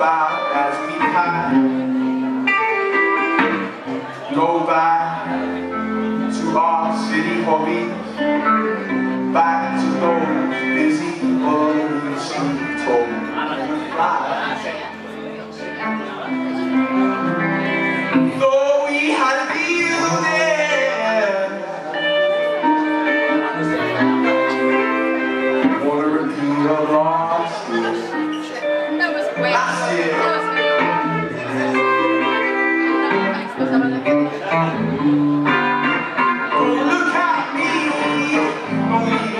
by as we hide. Go back to our city hobbies, back to those busy, early street told. Oh, look at me. Oh,